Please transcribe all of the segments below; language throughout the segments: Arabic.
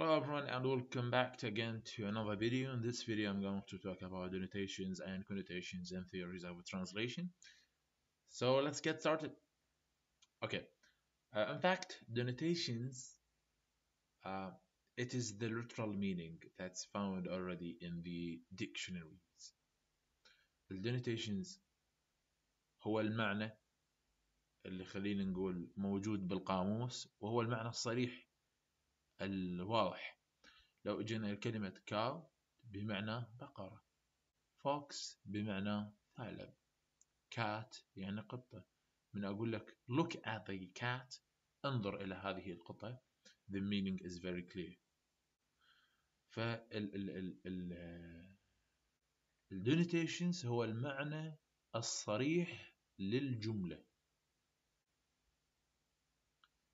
Hello everyone and welcome back to again to another video. In this video I'm going to talk about denotations and connotations and theories of translation. So let's get started. Okay, uh, in fact denotations uh, it is the literal meaning that's found already in the dictionaries. The denotations هو المعنى اللي خلينا نقول موجود بالقاموس وهو المعنى الصريح الواضح. لو اجينا الكلمة كاو بمعنى بقرة. فوكس بمعنى ثعلب. كات يعني قطة. من أقول لك look at the cat. انظر إلى هذه القطة. The meaning is very clear. فال ال ال ال denotations هو المعنى الصريح للجملة.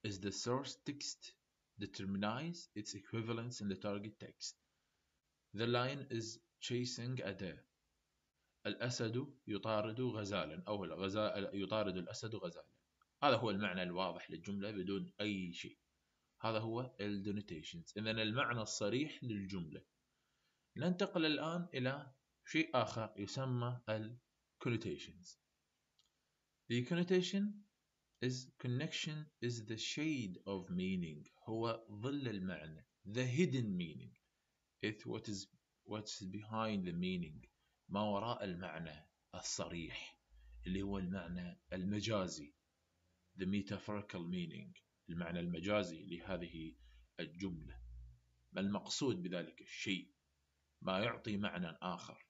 Is the source text determines its equivalence in the target text. The lion is chasing a deer. الأسد يطارد غزالا أو الغزال يطارد الأسد غزالا. هذا هو المعنى الواضح للجملة بدون أي شيء. هذا هو ال denotations إذا المعنى الصريح للجملة. ننتقل الآن إلى شيء آخر يسمى ال connotations The connotation is connection is the shade of meaning. هو ظل المعنى. The hidden meaning. It's what is what's behind the meaning. ما وراء المعنى. الصريح. اللي هو المعنى المجازي. The metaphorical meaning. المعنى المجازي لهذه الجملة. ما المقصود بذلك؟ الشيء ما يعطي معنى آخر.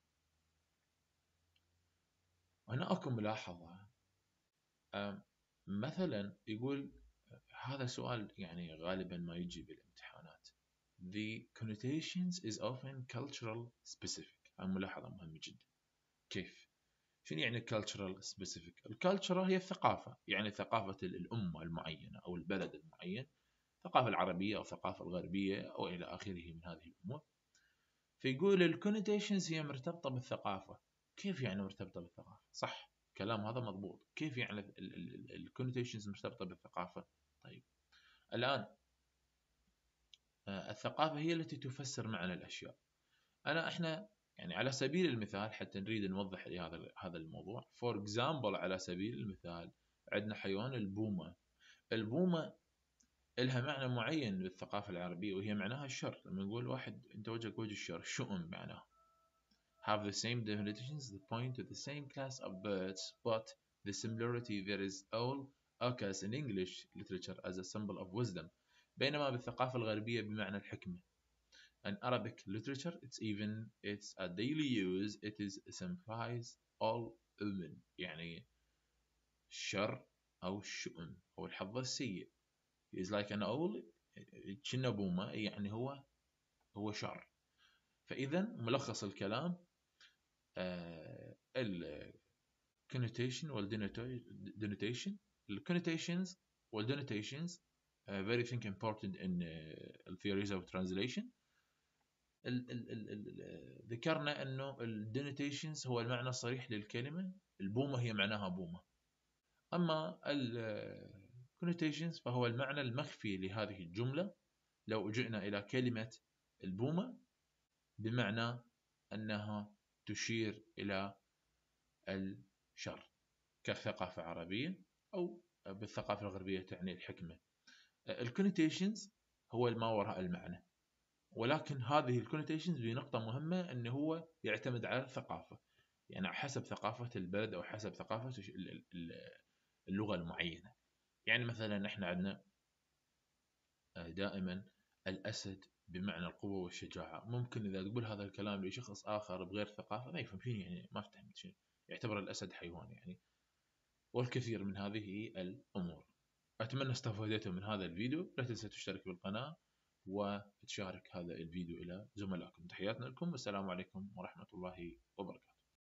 هنا أكو ملاحظة مثلا يقول هذا سؤال يعني غالبا ما يجي بالامتحانات. The connotations is often cultural specific. هاي ملاحظة مهمة جدا. كيف؟ شنو يعني cultural specific؟ الكالتشر هي الثقافة. يعني ثقافة الأمة المعينة أو البلد المعين. الثقافة العربية أو الثقافة الغربية أو إلى آخره من هذه الأمور. فيقول ال connotations هي مرتبطة بالثقافة. كيف يعني مرتبطة بالثقافة؟ صح. الكلام هذا مضبوط. كيف يعني ال connotations مرتبطه بالثقافة؟ طيب. الآن آه، الثقافة هي التي تفسر معنى الأشياء. أنا إحنا يعني على سبيل المثال حتى نريد نوضح لهذا هذا الموضوع. for example على سبيل المثال عندنا حيوان البومة. البومة لها معنى معين بالثقافة العربية وهي معناها الشر. لما نقول واحد أنت وجهك وجه الشر شؤم معناه. have the same definitions that point to the same class of birds, but the similarity there is all occurs in English literature as a symbol of wisdom بينما بالثقافة الغربية بمعنى الحكمة in Arabic literature it's even it's a daily use it is simplifies all women يعني الشر أو الشؤم أو الحظ السيء is like an owl كنا بومة يعني هو هو شر فإذا ملخص الكلام ال connotation وال denotation ال connotations وال denotations uh, very thing important in uh, theories of translation. ال ال ال ال ذكرنا إنه ال denotations هو المعنى الصريح للكلمة. البومة هي معناها بومة. أما ال connotations فهو المعنى المخفي لهذه الجملة. لو جئنا إلى كلمة البومة بمعنى أنها تشير إلى الشر كثقافة عربية أو بالثقافة الغربية تعني الحكمة. ال connotations هو ما وراء المعنى ولكن هذه ال connotations بنقطة مهمة أنه هو يعتمد على الثقافة يعني حسب ثقافة البلد أو حسب ثقافة اللغة المعينة. يعني مثلا إحنا عندنا دائما الأسد بمعنى القوة والشجاعة. ممكن إذا تقول هذا الكلام لشخص آخر بغير ثقافة ما يفهم شنو يعني ما فهمت شنو يعتبر الأسد حيوان يعني. والكثير من هذه الأمور. أتمنى استفادتم من هذا الفيديو لا تنسى تشترك بالقناة وتشارك هذا الفيديو إلى زملائكم. تحياتنا لكم. والسلام عليكم ورحمة الله وبركاته.